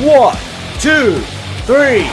One, two, three.